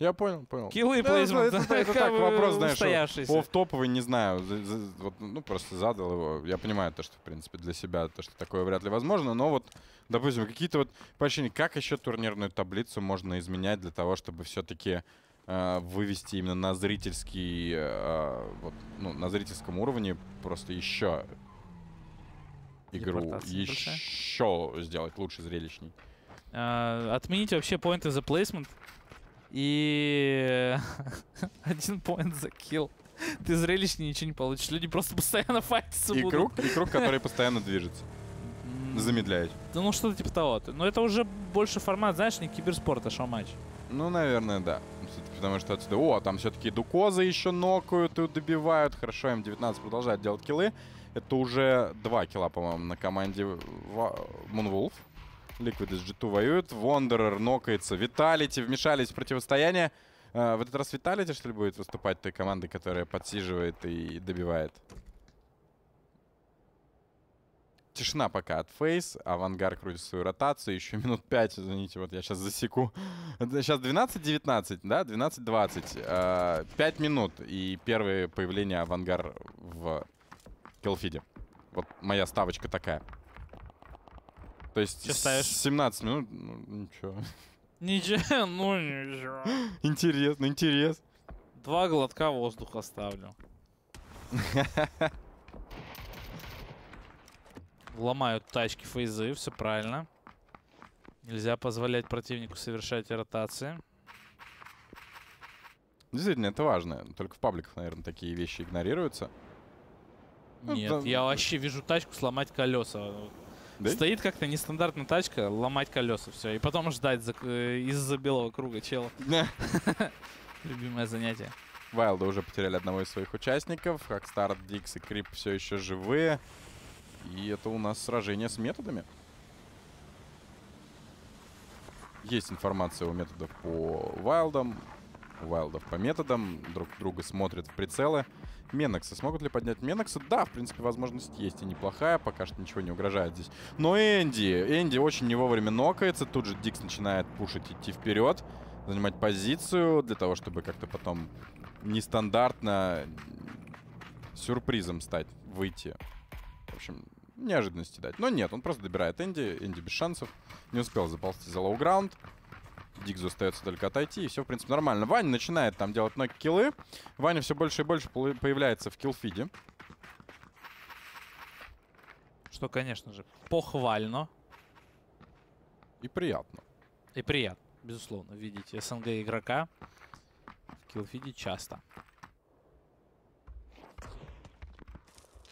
Я понял, понял. Киллы и Да, плейсмент. это, это- это так, вопрос, знаешь, оф топовый не знаю. за- за- вот, ну, просто задал его. Я понимаю то, что, в принципе, для себя то, что такое вряд ли возможно, но вот, допустим, какие-то вот поощрения, как еще турнирную таблицу можно изменять для того, чтобы все-таки вывести именно на зрительский, э, вот, ну, на зрительском уровне просто еще игру еще сделать лучше, зрелищней. А, Отменить вообще point за placement. И один point за kill. Ты зрелищнее ничего не получишь. Люди просто постоянно файтятся И будут. круг, и круг, который постоянно движется, замедляет. Да ну что-то типа того. Но это уже больше формат, знаешь, не киберспорт, а шоу-матч. Ну, наверное, да. Потому что отсюда... О, там все-таки дукозы еще нокают и добивают. Хорошо, М19 продолжает делать киллы. Это уже два килла, по-моему, на команде Ва- Liquid из G2 воюет. Wanderer нокается. Виталити вмешались в противостояние. А, в этот раз Виталити, что ли, будет выступать той командой, которая подсиживает и добивает? Тишина пока от Фейс. Авангар крутит свою ротацию. Еще минут 5, извините, вот я сейчас засеку. Сейчас 12-19, да? 12-20. 5 минут. И первое появление Авангар в Келфиде. Вот моя ставочка такая. То есть Чё ставишь? 17 минут, ну, ничего. Ничего, ну ничего. Интересно, интерес. Два глотка воздуха ставлю. Ломают тачки фейзы, все правильно. Нельзя позволять противнику совершать ротации. Действительно, это важно. Только в пабликах, наверное, такие вещи игнорируются. Ну, Нет, да. я вообще вижу тачку сломать колеса. Да? Стоит как-то нестандартная тачка, ломать колеса, все. И потом ждать э, из-за белого круга чела. Любимое занятие. Вайлда уже потеряли одного из своих участников. Хакстар, Дикс и Крип все еще живые. И это у нас сражение с методами. Есть информация у методов по Вайлдам, у Вайлдов по методам. Друг друга смотрят в прицелы. Меноксы. Смогут ли поднять Менокса? Да, в принципе, возможность есть и неплохая. Пока что ничего не угрожает здесь. Но Энди, Энди очень не вовремя нокается. Тут же Дикс начинает пушить, идти вперед. Занимать позицию для того, чтобы как-то потом нестандартно сюрпризом стать, выйти. В общем, неожиданности дать. Но нет, он просто добирает Энди. Энди без шансов. Не успел заползти за low ground. Дикзу остается только отойти, и все, в принципе, нормально. Ваня начинает там делать ноки, киллы. Ваня все больше и больше появляется в killfeed'е. Что, конечно же, похвально И приятно. и приятно, безусловно, видеть СНГ игрока в killfeed'е часто.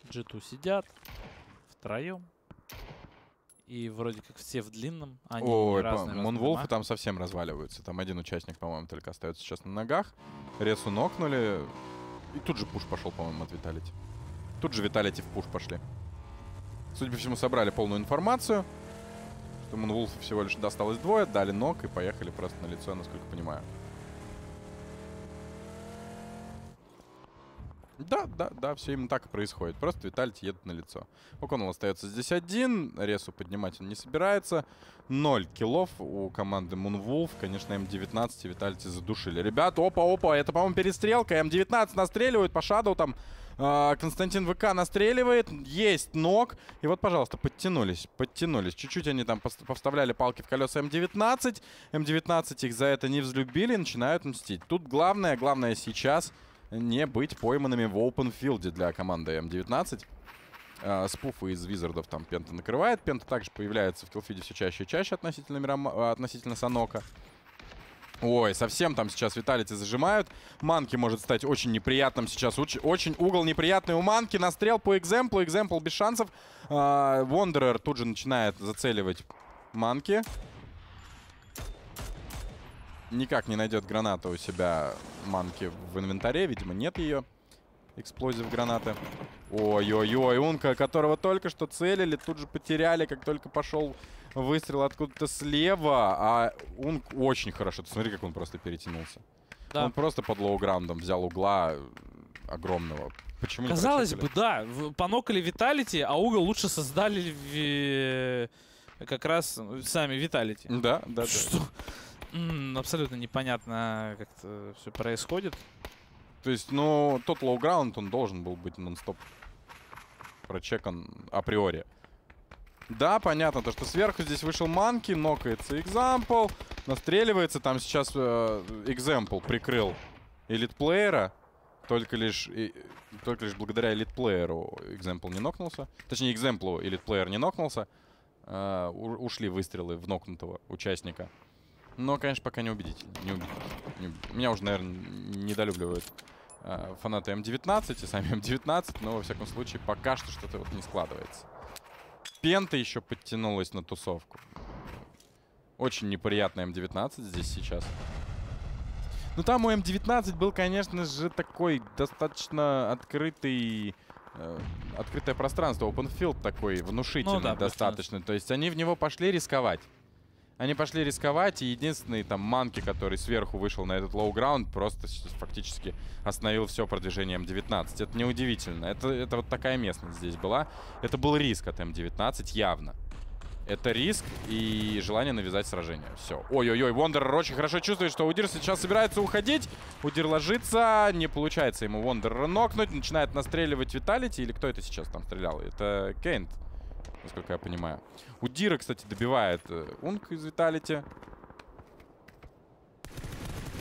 G2 сидят втроем. И вроде как все в длинном. Они Ой, разные, разные Монволфы там совсем разваливаются. Там один участник, по-моему, только остается сейчас на ногах. Ресу нокнули. И тут же пуш пошел, по-моему, от Виталити. Тут же Виталити в пуш пошли. Судя по всему, собрали полную информацию. Что Монволфу всего лишь досталось двое, дали ног и поехали просто на лицо, насколько понимаю. Да, да, да, все именно так и происходит. Просто Виталити едет на лицо. О'Коннелл остается здесь один. Ресу поднимать он не собирается. Ноль киллов у команды Moonwolf. Конечно, М19 и Vitality задушили. Ребят, опа-опа, это, по-моему, перестрелка. М19 настреливают по шаду там. а, Константин ВК настреливает. Есть нок. И вот, пожалуйста, подтянулись. Подтянулись. Чуть-чуть они там повставляли палки в колеса М19. М19 их за это не взлюбили. Начинают мстить. Тут главное, главное сейчас не быть пойманными в open field'е для команды М19. А, спуфы из визардов там Пента накрывает. Пента также появляется в killfeed'е все чаще и чаще относительно, Мирам... а, относительно Санока. Ой, совсем там сейчас Vitality зажимают. Манки может стать очень неприятным сейчас. Уч- очень угол неприятный у Манки. Настрел по Example. Example без шансов. А, Вондерер тут же начинает зацеливать Манки. Никак не найдет граната у себя Манки в инвентаре. Видимо, нет ее. Эксплозив гранаты. Ой-ой-ой, Унка, которого только что целили, тут же потеряли, как только пошел выстрел откуда-то слева. А Унк очень хорошо. Ты смотри, как он просто перетянулся. Да. Он просто под лоу-граундом взял угла э, огромного. Почему Казалось бы, да, в- понокали Виталити, а угол лучше создали ви- как раз сами Vitality. Да, да, да. Абсолютно непонятно, как это все происходит. То есть, ну, тот low ground, он должен был быть нон-стоп прочекан априори. Да, понятно, то, что сверху здесь вышел Манки, нокается Example, настреливается. Там сейчас э, Example прикрыл элитплеера. Только лишь, и, только лишь благодаря элитплееру Example не нокнулся. Точнее, Example элитплеер не нокнулся. Э, ушли выстрелы в нокнутого участника. Но, конечно, пока не убедительно. Не убедительно. Не Меня уже, наверное, недолюбливают э, фанаты М19 и сами М19. Но, во всяком случае, пока что что-то вот не складывается. Пента еще подтянулась на тусовку. Очень неприятный М19 здесь сейчас. Ну, там у М19 был, конечно же, такой достаточно открытый... Э, открытое пространство, open field такой, внушительный ну, да, достаточно. То есть они в него пошли рисковать. Они пошли рисковать, и единственный там Манки, который сверху вышел на этот low ground, просто фактически остановил все продвижение М19. Это неудивительно. Это, это вот такая местность здесь была. Это был риск от М19, явно. Это риск и желание навязать сражение. Все. Ой-ой-ой, Вондер очень хорошо чувствует, что Удир сейчас собирается уходить. Удир ложится, не получается ему Вондер нокнуть. Начинает настреливать Виталити. Или кто это сейчас там стрелял? Это Кейнт насколько я понимаю. У Дира, кстати, добивает э, Унг из Виталити.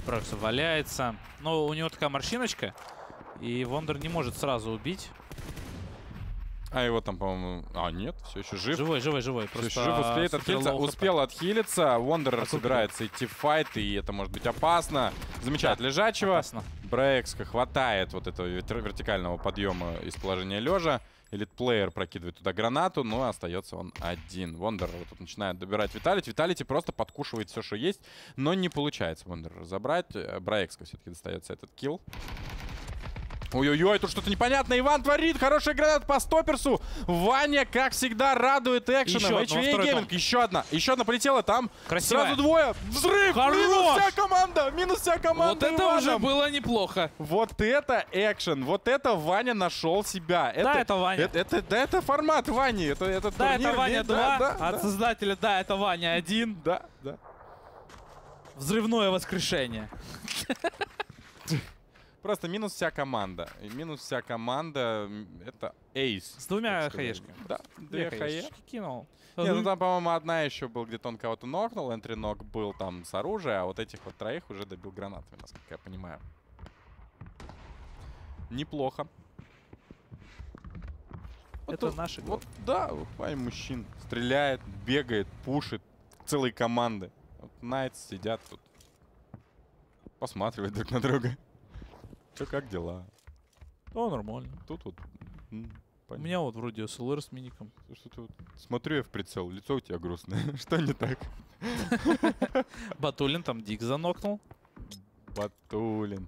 Прокса валяется. Но у него такая морщиночка. И Вондер не может сразу убить. А его там, по-моему... А, нет, все еще жив. Живой, живой, живой. Все еще жив, успеет отхилиться. Успел отхилиться. Вондер собирается идти в файт, и это может быть опасно. Замечает да, лежачего. Опасно. Брейкска хватает вот этого вертикального подъема из положения лежа. Элитплеер прокидывает туда гранату, но остается он один. Вондер тут начинает добирать Vitality. Vitality просто подкушивает все, что есть, но не получается Вондер разобрать. Э, Браекска все-таки достается этот килл. Ой-ой-ой, тут что-то непонятное. Иван творит. Хорошая граната по стоперсу. Ваня, как всегда, радует экшеном. HVA Gaming. Еще одна. Еще одна полетела. Там Красивая. сразу двое. Взрыв. Хорош. Минус вся команда. Минус вся команда. Вот это Иваном. уже было неплохо. Вот это экшен. Вот это Ваня нашел себя. Это, да, это Ваня. Это, это, да, это формат Вани. Это, это да, турнир. это Ваня 2. Да, да, от да. создателя, да, это Ваня 1. Да, да. Взрывное воскрешение. Просто минус вся команда. И минус вся команда — это эйс. С двумя хаешками. Да, две хаешки кинул. Не, ну там, по-моему, одна еще был, где-то он кого-то нокнул, энтри-нок был там с оружия, а вот этих вот троих уже добил гранатами, насколько я понимаю. Неплохо. Это вот, наши Вот, да, пай мужчин. Стреляет, бегает, пушит. Целые команды. Вот Найтс сидят тут. Посматривают друг на друга. Что, как дела? О, нормально. Тут вот... У меня вот вроде СЛР с миником. Что-то вот... Смотрю я в прицел, лицо у тебя грустное. Что не так? Батулин там дик занокнул. Батулин.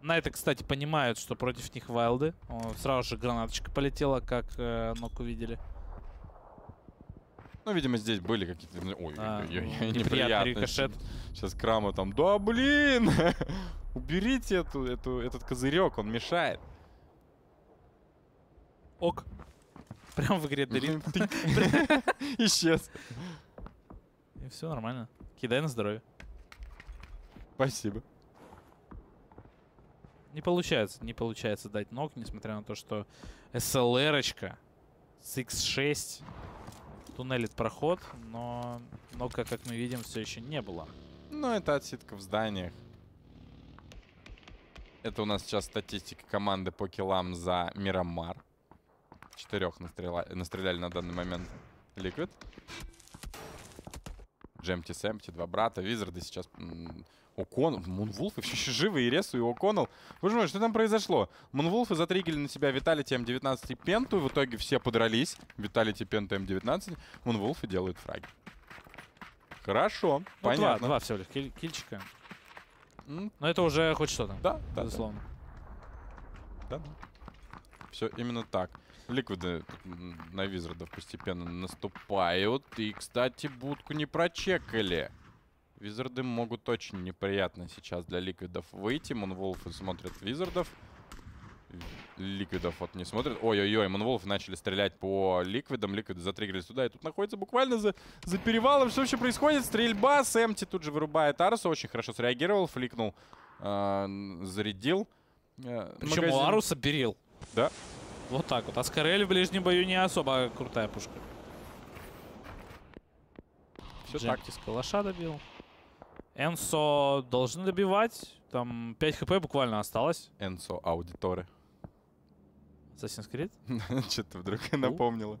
На это, кстати, понимают, что против них вайлды. О, сразу же гранаточка полетела, как э, ног увидели. Ну, видимо, здесь были какие-то... Ой, а, ой, ой, ой, неприятный рикошет. Сейчас Крама там... Да, блин! Уберите эту, эту, этот козырек, он мешает. Ок. Прям в игре Дерин. Исчез. И все нормально. Кидай на здоровье. Спасибо. Не получается, не получается дать ног, несмотря на то, что SLR-очка с X6 туннелит проход, но нога, как мы видим, все еще не было. Ну, это отсидка в зданиях. Это у нас сейчас статистика команды по киллам за Мирамар. Четырех настреляли, настреляли на данный момент Liquid. Джемти Сэмпти, два брата. Визарды сейчас... О'Коннелл, Мунвулф еще живы, и Ресу, и О'Коннелл. Боже мой, что там произошло? Мунвулфы затригили на себя Vitality М19 и Пенту, в итоге все подрались. Vitality, Пенту, М19. Мунвулфы делают фраги. Хорошо, ну, понятно. Два, два всего лишь килль килльчика. Но это уже хоть что-то. Да, да. Безусловно. Да, да. Все именно так. Ликвиды на Визардов постепенно наступают. И, кстати, будку не прочекали. Визарды могут очень неприятно сейчас для ликвидов выйти. Мунволфы смотрят Визардов. Ликвидов вот не смотрят. Ой-ой-ой, Мунволфы начали стрелять по ликвидам. Ликвиды затриггерились туда. И тут находится буквально за, за перевалом. Что вообще происходит? Стрельба. Сэмти тут же вырубает Арусу. Очень хорошо среагировал. Фликнул. э, зарядил. Э, Причем магазин. у Аруса берил. Да. Вот так вот. А Скорель в ближнем бою не особо крутая пушка. Все так. Джемки с калаша добил. Энсо должны добивать. Там 5 хп буквально осталось. Энсо аудиторы. Assassin's Creed. Что-то вдруг напомнило.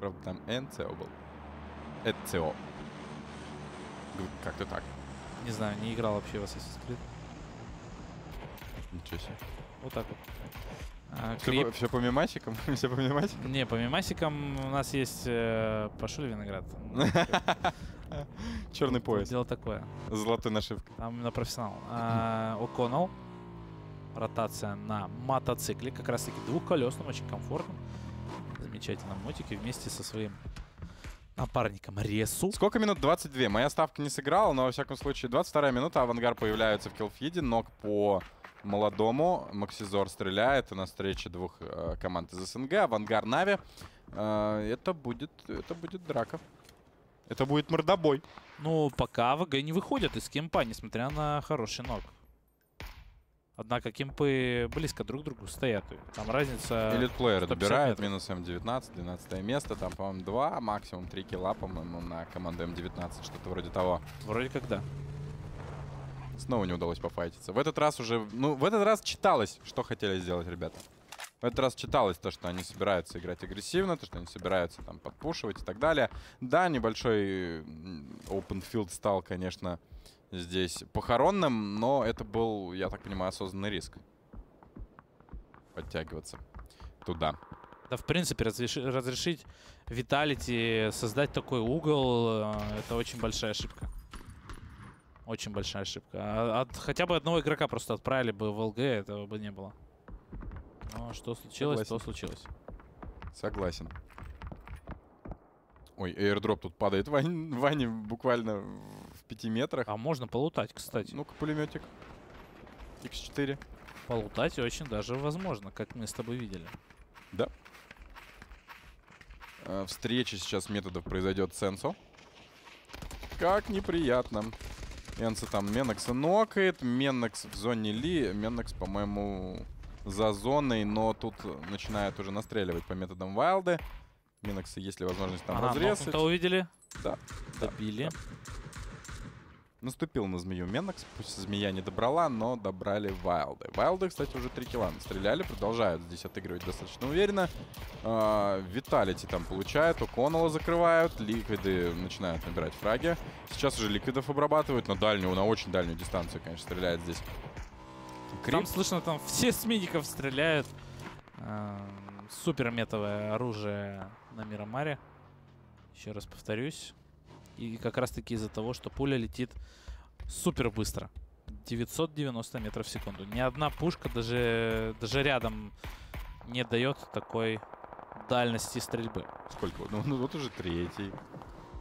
Правда, там НЦО был. ЭЦО. Как-то так. Не знаю, не играл вообще в Assassin's Creed. Ничего себе. Вот так вот. А, Все по, мемасикам? Все по мемасикам? Не, по мемасикам у нас есть э, Виноград. Черный Тут пояс. Дело такое. Золотой нашивкой. Там именно профессионал. А, О'Коннелл. Ротация на мотоцикле. Как раз таки двухколесном, очень комфортном. Замечательном мотике вместе со своим напарником Ресу. Сколько минут? 22. Моя ставка не сыграла, но во всяком случае 22 минута. Авангар появляется в киллфиде. Ног по молодому. Максизор стреляет на встрече двух э, команд из СНГ. Авангар Нави. Э, это будет, это будет драка. Это будет мордобой. Ну, пока ВГ не выходят из кемпа, несмотря на хороший ног. Однако кемпы близко друг к другу стоят. Там разница... Элитплееры 150 добирают. метров. Минус М19, 12 место. Там, по-моему, 2, максимум 3 килла, по-моему, на команду М19. Что-то вроде того. Вроде как да. Снова не удалось пофайтиться. В этот раз уже... Ну, в этот раз читалось, что хотели сделать ребята. В этот раз читалось то, что они собираются играть агрессивно, то, что они собираются там подпушивать и так далее. Да, небольшой open field стал, конечно, здесь похоронным, но это был, я так понимаю, осознанный риск. Подтягиваться туда. Да, в принципе, разреши- разрешить Виталити создать такой угол, э, это очень большая ошибка. Очень большая ошибка. А От хотя бы одного игрока просто отправили бы в ЛГ, этого бы не было. Но что случилось, то Согласен. случилось. Согласен. Ой, airdrop тут падает Вань, Ване буквально в пяти метрах. А можно полутать, кстати. Ну-ка, пулеметик. X4. Полутать очень даже возможно, как мы с тобой видели. Э, встреча сейчас методов произойдет с Энсо. Как неприятно. Энсо там Менокса нокает. Менокс в зоне Ли. Менокс, по-моему, за зоной, но тут начинает уже настреливать по методам Вайлды. Менокса, есть ли возможность там Ага, разрезать? нокнуто увидели? Да, да, Добили. Наступил на змею Менокс. Пусть змея не добрала, но добрали Вайлды. Вайлды, кстати, уже 3 килла стреляли, продолжают здесь отыгрывать достаточно уверенно. А, Виталити там получает, у Коннелла закрывают, Ликвиды начинают набирать фраги. Сейчас уже Ликвидов обрабатывают на дальнюю, на очень дальнюю дистанцию, конечно, стреляет здесь. Там Крип. слышно, там все с медиков стреляют. Эм, Супер метовое оружие на Мирамаре. Еще раз повторюсь. И как раз таки из-за того, что пуля летит супер быстро. 990 метров в секунду. Ни одна пушка даже, даже рядом не дает такой дальности стрельбы. Сколько? Ну, ну, вот уже третий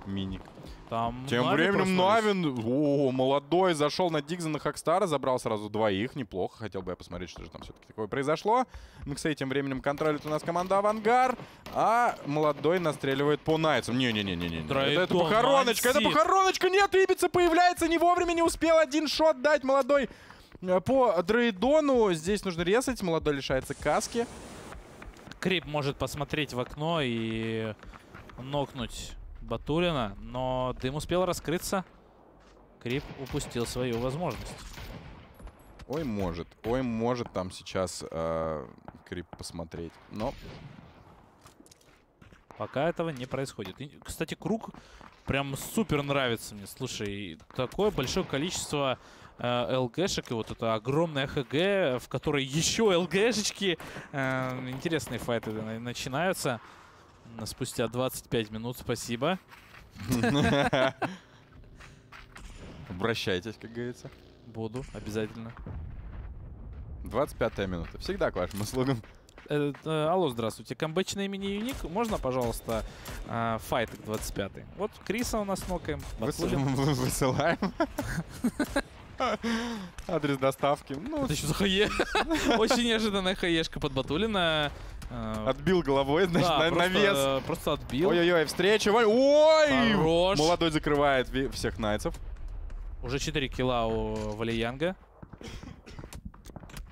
миник. Там Тем Нави временем. Навин, о, молодой, зашел на Дигза, на Хакстара, забрал сразу двоих, неплохо. Хотел бы я посмотреть, что же там все-таки такое произошло. Миксей тем временем контролит у нас команда Авангар, а молодой настреливает по Найтсам. Не-не-не-не-не. Это, это похороночка, это похороночка. Нет, Ибица появляется не вовремя, не успел один шот дать молодой э, по Дрейдону. Здесь нужно резать, молодой лишается каски. Крип может посмотреть в окно и нокнуть Батулина, но дым успел раскрыться. Крип упустил свою возможность. Ой, может, ой, может там сейчас э, Крип посмотреть. Но Пока этого не происходит. И, кстати, круг прям супер нравится мне. Слушай, такое большое количество э, ЛГшек и вот это огромное ХГ, в которой еще ЛГшечки. Э, интересные файты на- начинаются. Спустя 25 минут, спасибо. обращайтесь, как говорится. Буду, обязательно. 25 минута. Всегда к вашим услугам. Э, э, алло, здравствуйте. Камбэчный мини-юник. Можно, пожалуйста, э, файтик 25 Вот Криса у нас нокаем. Высылаем. Адрес доставки. Ну, Это что за хае? Очень неожиданная хаешка под Батулина. Э, отбил головой, значит, да, на, просто, вес. э, Просто отбил. Ой-ой-ой, встреча. Ой! Хорош. Молодой закрывает всех найцев. Уже 4 килла у Валиянга.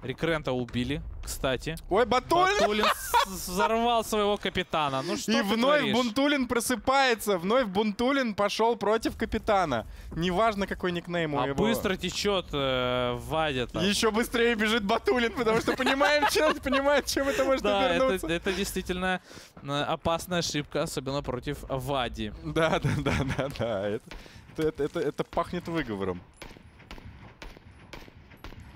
Рекрента убили, кстати. Ой, Батулин! Батулин взорвал своего капитана. Ну что И вновь творишь? Бунтулин просыпается. Вновь Бунтулин пошел против капитана. Неважно, какой никнейм у А его. быстро течет э, Вадя там. Еще быстрее бежит Батулин, потому что понимаем, чем, понимает, чем это может Да, обернуться. это, это действительно э, опасная ошибка, особенно против Вади. Да, да, да, да, да. Это, это, это, это пахнет выговором.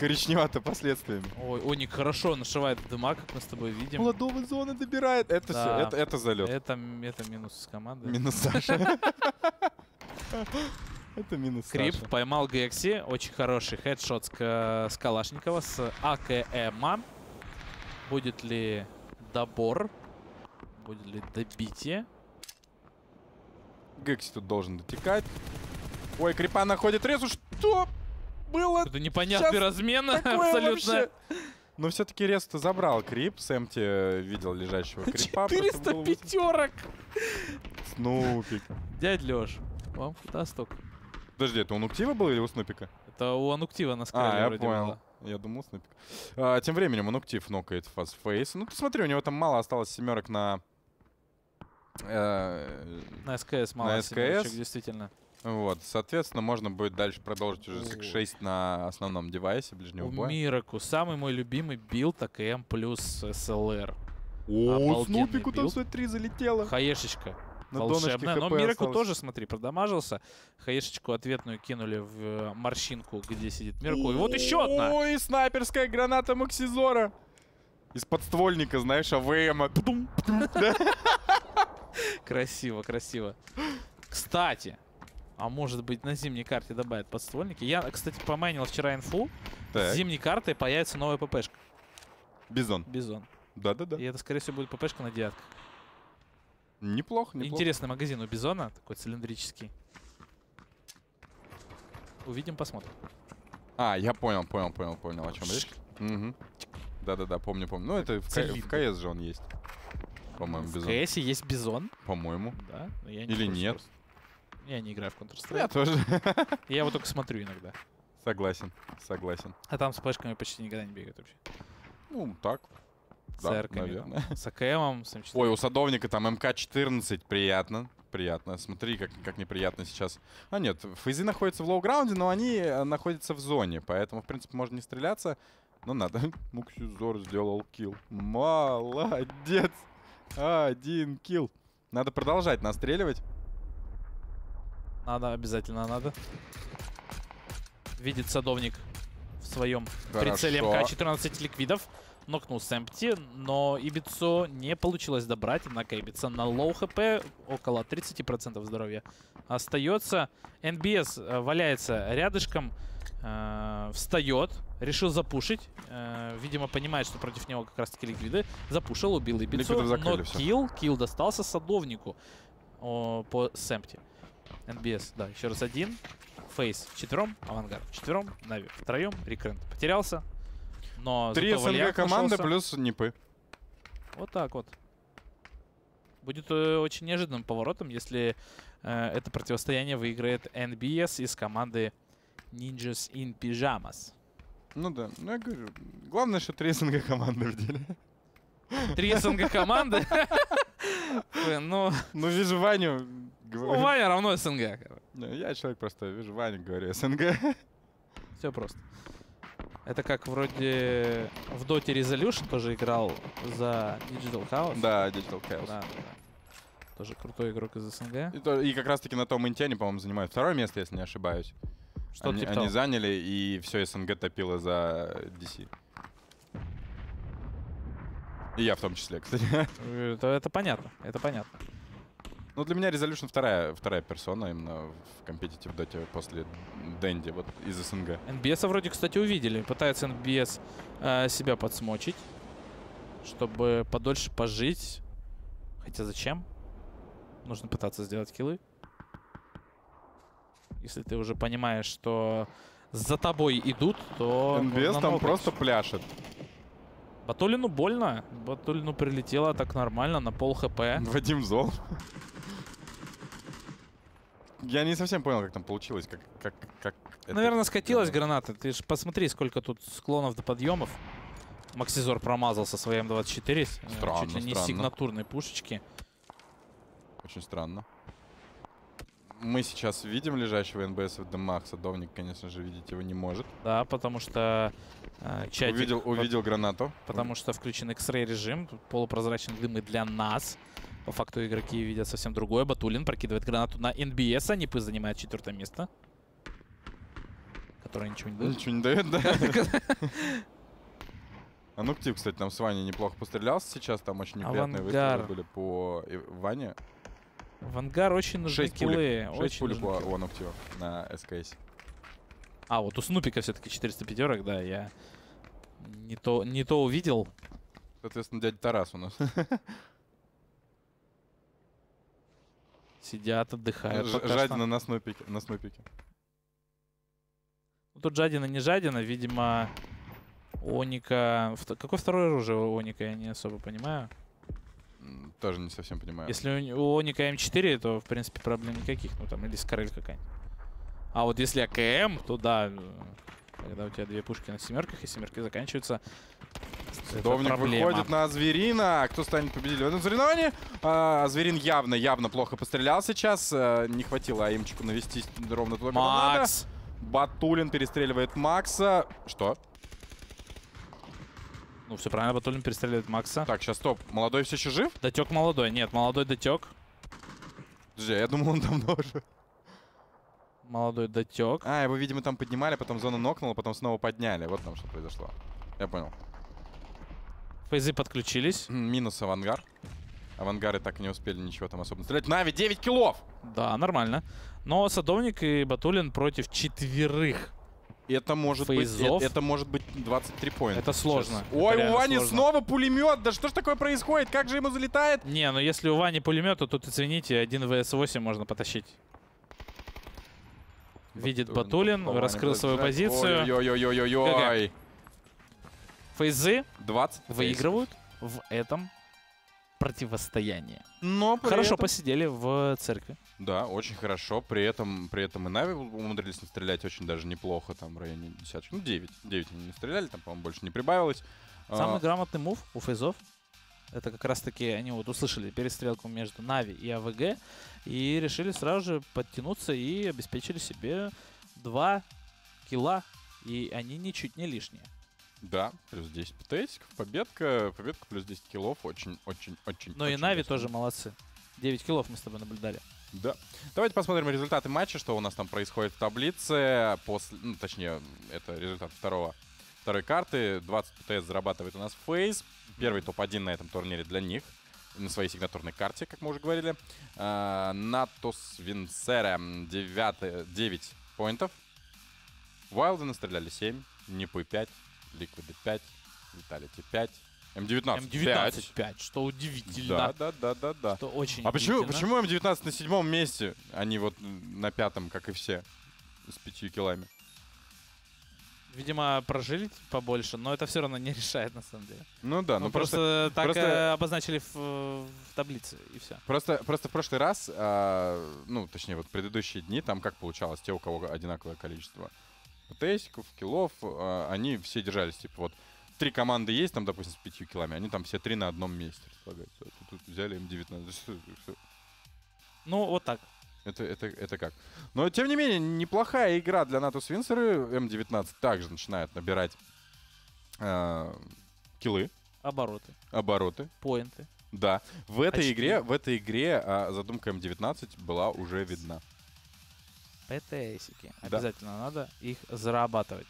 Коричневато последствиями. Ой, Оник хорошо нашивает дыма, как мы с тобой видим. Молодого зона добирает. Это Да. все, это, это залет. Это, это минус с команды. Минус Саша. Это минус Крип Саша. поймал Гекси. Очень хороший хедшот с, Ка- с Калашникова, с АКМа. Будет ли добор? Будет ли добитие? Гекси тут должен дотекать. Ой, Крипа находит резу. Что было Это непонятный размен абсолютно. вообще? Но все-таки резу забрал Крип. Сэмти видел лежащего Крипа. просто в 400 голову. пятерок! Снупик. Дядь Леш, вам куда столько? Подожди, это у Ануктива был или у Снупика? Это у Ануктива на А, скале я вроде понял. было. Я думал, Снупик. А, тем временем Нуктив нокает фейс. Ну, ты смотри, у него там мало осталось семерок на... э, На СКС мало На семерочек, СКС? действительно. Вот, соответственно, можно будет дальше продолжить уже с О. 6 на основном девайсе ближнего У боя. Мираку самый мой любимый билд АКМ плюс СЛР. О, Снупику там билд. свои 3 залетело. Хаешечка. На волшебная. Но Мираку осталось. тоже, смотри, продамажился. Хаешечку ответную кинули в э, морщинку, где сидит Мираку. И вот еще одна. Ой, снайперская граната Максизора. Из подствольника, знаешь, АВМа. Красиво, красиво. Кстати, а может быть на зимней карте добавят подствольники. Я, кстати, помайнил вчера инфу. С Так, зимней картой появится новая ППшка. Бизон. Бизон. Да-да-да. И это, скорее всего, будет ППшка на девятках. Неплохо, неплохо. Интересный магазин у Бизона, такой цилиндрический. Увидим, посмотрим. А, я понял, понял, понял, понял, о чем речь. Мгм. Да-да-да, помню, помню. Ну, это в, в. КС же он есть. По-моему, В Бизон. КС есть Бизон, По-моему. да? но я не Или в нет. просто. Я не играю в Counter-Strike. Я тоже. Я его только смотрю иногда. Согласен, согласен. А там с ппшками почти никогда не бегают вообще. Ну, так. С Да, наверное. с АКМом, с М4. Ой, у садовника там МК-14. Приятно. Приятно. Смотри, как, как неприятно сейчас. А нет, Фейзи находится в low ground'е, но они э, находятся в зоне. Поэтому, в принципе, можно не стреляться. Но надо. Муксизор сделал килл. Молодец. Один килл. Надо продолжать настреливать. Надо, обязательно надо. Видит садовник в своем Хорошо. прицеле МК-14 ликвидов. Нокнул Сэмпти, но Ибицу не получилось добрать. Однако Ибица на low HP, около 30% здоровья остается. НБС э, валяется рядышком, э, встает, решил запушить. э, видимо, понимает, что против него как раз-таки ликвиды. Запушил, убил Ибицу, но kill, kill достался садовнику о, по Сэмпти. НБС, да, еще раз один. Фейс четвером, Авангард четвером, Нави втроем, Рекрент потерялся. Но Три СНГ команды нашелся. плюс Нипы. Вот так вот. Будет э, очень неожиданным поворотом, если э, это противостояние выиграет NBS из команды Ninjas in Pyjamas. Ну да, ну я говорю, главное, что три СНГ команды в деле. Три СНГ команды. Ну, Ну, вижу Ваню, ну, говорю. Ваня равно СНГ. Не, Я человек просто, вижу Ваню, говорю, СНГ. Все просто. Это как вроде в Доте Resolution тоже играл за Digital House. Да, Digital Chaos. Да, да. Тоже крутой игрок из СНГ. И, то- и как раз-таки на том инте они, по-моему, занимают второе место, если не ошибаюсь. Что они, типа они заняли, и все СНГ топило за DC. И я в том числе, кстати. Это, это понятно, это понятно. Ну, для меня Resolution вторая, вторая персона именно в компетитив доте после Дэнди, вот из СНГ. НБСа вроде, кстати, увидели. Пытается НБС э, себя подсмочить, чтобы подольше пожить. Хотя зачем? Нужно пытаться сделать киллы. Если ты уже понимаешь, что за тобой идут, то... НБС там просто пляшет. Батулину больно. Батулину прилетело так нормально, на пол хп. Вадим зол. Я не совсем понял, как там получилось, как, как, как это- Наверное, скатилась это- граната. Ты же посмотри, сколько тут склонов до подъемов. Максизор промазал со своим 24. э, Странно, Чуть ли не странно. сигнатурной пушечки. Очень странно. Мы сейчас видим лежащего НБС в дымах. Садовник, конечно же, видеть его не может. Да, потому что э, чатик... увидел, вот увидел гранату. Потому что включен X-Ray режим, полупрозрачный дым и для нас. По факту игроки видят совсем другое. Батулин прокидывает гранату на NBS, а Нипы занимает четвертое место. Которое ничего не дает. Ничего не дает, да? А ну Ктив, кстати, там с Ваней неплохо пострелялся сейчас. Там очень неприятные выстрелы были по э, Ване. В ангар очень нужны 6 киллы. пулек. 6 очень пулек нужны у, Ануктива на СКС. А, вот у Снупика все-таки 405 да, я не то, не то увидел. Соответственно, дядя Тарас у нас. Сидят, отдыхают. Ж- пока что. Жадина на снупике. На снупике. Ну, тут жадина, не жадина, видимо, Оника... Какое второе оружие у Оника, я не особо понимаю. Тоже не совсем понимаю. Если у, у Оника М4, то, в принципе, проблем никаких. Ну, там, или Скорель какая-нибудь. А вот если АКМ, то да, э, когда у тебя две пушки на семерках, и семерки заканчиваются, Садовник выходит на Зверина. Кто станет победителем в этом соревновании? А, Зверин явно, явно плохо пострелял сейчас. А, Не хватило аимчику навести ровно туда, куда надо. Батулин перестреливает Макса. Что? Ну, все правильно, Батулин перестреливает Макса. Так, сейчас стоп. Молодой все еще жив? Дотек молодой. Нет, молодой дотек. Подожди, я думал, он давно уже. Молодой дотек. А, его, видимо, там поднимали, потом зона нокнула, потом снова подняли. Вот там что произошло. Я понял. Фейзы подключились. Минус авангар. Авангары так и не успели ничего там особо стрелять. Нави 9 киллов! Да, нормально. Но Садовник и Батулин против четверых. Это может быть, Фейзов. э- это, может быть 23 поинта. Это сложно. сейчас. Это Ой, у реально Вани сложно. снова пулемет. Да что ж такое происходит? Как же ему залетает? Не, ну если у Вани пулемет, то тут, извините, один ВС-8 можно потащить. Видит Батулин, Ване раскрыл свою подбежать. позицию. Ой-ой-ой-ой-ой. Фейзы 20. выигрывают в этом противостоянии. Но Хорошо этом- посидели в церкви. Да, очень хорошо. При этом, при этом и Нави умудрились настрелять очень даже неплохо, там в районе десяточки. Ну, 9. 9 они не стреляли, там, по-моему, больше не прибавилось. Самый А, грамотный move у фейзов. Это как раз таки они вот услышали перестрелку между Нави и АВГ и решили сразу же подтянуться и обеспечили себе два килла. И они ничуть не лишние. Да, плюс 10 ПТСиков, победка, победка плюс 10 киллов, очень-очень-очень. Но и Нави тоже молодцы. 9 киллов мы с тобой наблюдали. Да. Давайте посмотрим результаты матча, что у нас там происходит в таблице. После, ну, точнее, это результат второго, второй карты. 20 PTS зарабатывает у нас FaZe. Первый топ-1 на этом турнире для них. На своей сигнатурной карте, как мы уже говорили. А, Natus Vincere 9, 9 поинтов. Вайлды настреляли 7. Нипы 5. Ликвиды 5. Vitality 5. М19 5. М19 5, что удивительно. Да, да, да, да, да. Что очень А почему, почему М19 на седьмом месте, а не вот на пятом, как и все, с пятью килами? Видимо, прожили побольше, но это все равно не решает на самом деле. Ну да, Ну, ну просто, просто, так просто- э, обозначили в, в таблице, и все. просто, просто в прошлый раз, а, ну, точнее, вот предыдущие дни, там как получалось, те, у кого одинаковое количество ПТСиков, киллов, а, они все держались, типа, вот, три команды есть, там, допустим, с пятью килами, они там все три на одном месте располагаются. Тут, тут взяли М19. Что- что- Ну, вот так. Это, это, это как? Но, тем не менее, неплохая игра для НАТО Свинсеры. М19 также начинает набирать э, киллы, Обороты, обороты. поинты. Да. В этой Очки. игре, в этой игре а, задумка М19 была уже видна. ПТСики. Да. Обязательно надо их зарабатывать.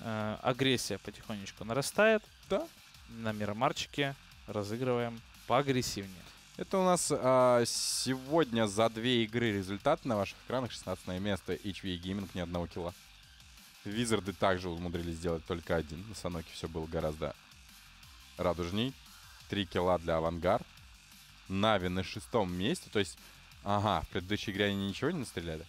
Э, агрессия потихонечку нарастает. Да. На миромарчике разыгрываем поагрессивнее. Это у нас а, сегодня за две игры результат на ваших экранах. 16 место HV Gaming, ни одного килла. Визарды также умудрились сделать только один. На Саноке все было гораздо радужней. Три килла для Авангар. Нави на шестом месте. То есть, ага, в предыдущей игре они ничего не настреляли?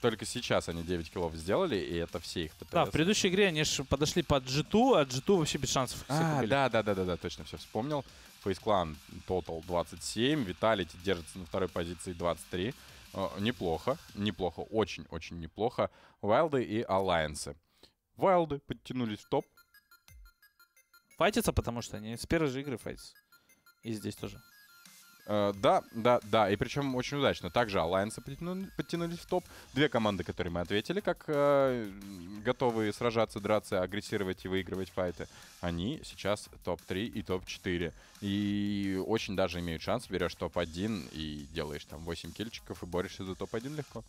Только сейчас они 9 киллов сделали, и это все их ПТС. Да, в предыдущей игре они же подошли под G2, а G2 вообще без шансов. А, да, да, да, да, да, точно все вспомнил. Фейс Клан тотал 27, Виталити держится на второй позиции 23. Э, неплохо, неплохо, очень-очень неплохо. Вайлды и Алайенсы. Вайлды подтянулись в топ. Файтятся, потому что они с первой же игры файтятся. И здесь тоже. Э, да, да, да, и причем очень удачно. Также Алайенсы подтянули- подтянулись в топ. Две команды, которые мы ответили, как э, готовые сражаться, драться, агрессировать и выигрывать файты, они сейчас топ-3 и топ-4. И очень даже имеют шанс, берешь топ-1 и делаешь там 8 кильчиков и борешься за топ-1 легко.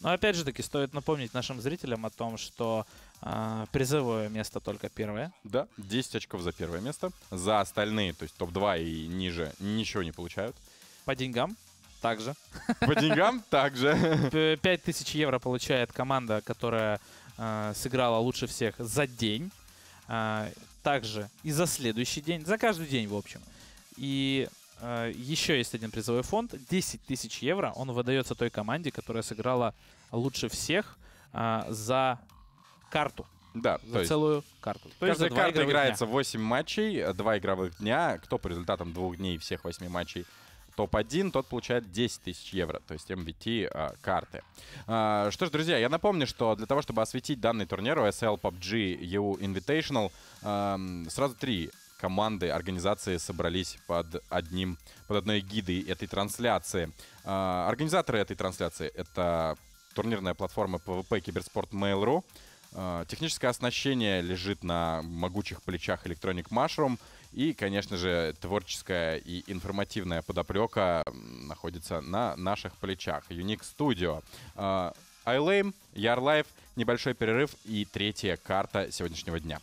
Но опять же таки стоит напомнить нашим зрителям о том, что а, призовое место только первое. Да, 10 очков за первое место. За остальные, то есть топ-2 и ниже, ничего не получают. По деньгам также. По деньгам также. П- 5000 евро получает команда, которая а, сыграла лучше всех за день. А, также и за следующий день, за каждый день, в общем. И еще есть один призовой фонд. 10 тысяч евро. Он выдается той команде, которая сыграла лучше всех а, за карту. Да, За то есть целую карту. То есть за игровых играется 8 матчей, 2 игровых дня. Кто по результатам двух дней всех 8 матчей топ-1, тот получает 10 тысяч евро, то есть MVT а, карты. А, что ж, друзья, я напомню, что для того, чтобы осветить данный турнир USL PUBG EU Invitational, ам, сразу три команды, организации собрались под одним, под одной гидой этой трансляции. А, организаторы этой трансляции — это турнирная платформа PvP Киберспорт Mail.ru. А, Техническое оснащение лежит на могучих плечах Electronic Mushroom. И, конечно же, творческая и информативная подоплека находится на наших плечах. Unique Studio. А, iLame, Yarlife, небольшой перерыв и третья карта сегодняшнего дня.